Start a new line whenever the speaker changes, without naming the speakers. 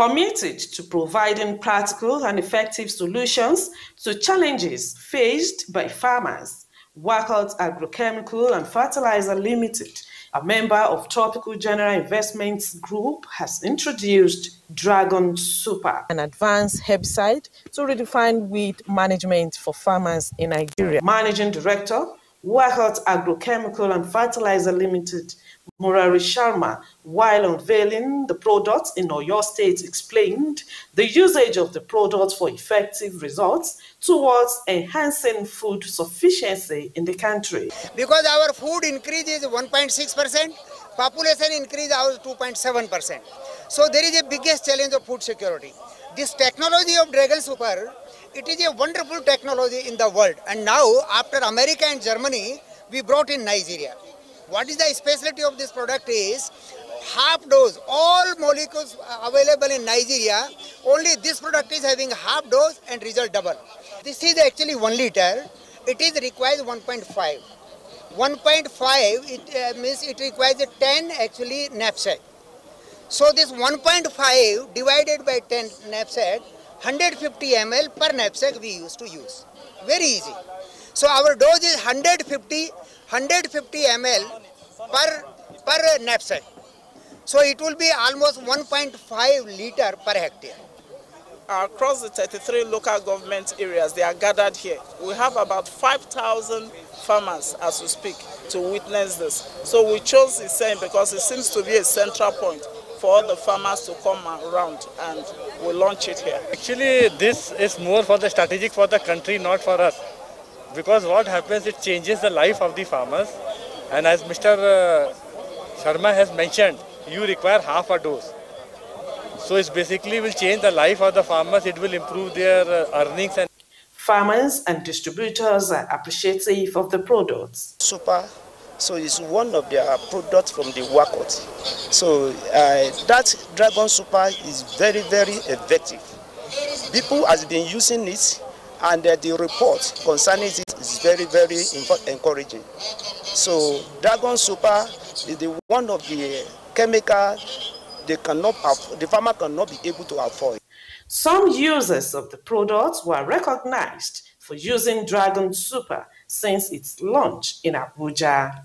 Committed to providing practical and effective solutions to challenges faced by farmers, WACOT Agrochemical and Fertilizer Limited, a member of Tropical General Investments Group, has introduced Dragon Super, an advanced herbicide to redefine weed management for farmers in Nigeria. Managing Director, WACOT Agrochemical and Fertilizer Limited, Murari Sharma, while unveiling the product in Oyo State, explained the usage of the product for effective results towards enhancing food sufficiency in the country.
Because our food increase is 1.6%, population increase is 2.7%. So there is a biggest challenge of food security. This technology of Dragon Super, it is a wonderful technology in the world. And now, after America and Germany, we brought in Nigeria. What is the specialty of this product is half dose, all molecules available in Nigeria, only this product is having half dose and result double. This is actually 1 liter, it is requires 1.5. 1.5 it uh, means it requires 10 actually knapsack. So this 1.5 divided by 10 knapsack, 150 ml per knapsack we used to use. Very easy. So our dose is 150 150 ml per, per knapsack. So it will be almost 1.5 liter per hectare.
Across the 33 local government areas, they are gathered here. We have about 5,000 farmers as we speak to witness this. So we chose the same because it seems to be a central point for all the farmers to come around and we launch it here.
Actually, this is more for the strategic for the country, not for us. Because what happens it changes the life of the farmers. And as Mr. Uh, Sharma has mentioned you require half a dose. So it basically will change the life of the farmers. It will improve their uh, earnings and
farmers and distributors are appreciative of the products.
Super so it's one of their products from the WACOT. So uh, that Dragon Super is very, very effective. People has been using it and uh, the report concerning it is very, very encouraging. So Dragon Super is the one of the chemical they cannot the farmer cannot be able to avoid.
Some users of the product were recognized for using Dragon Super since its launch in Abuja.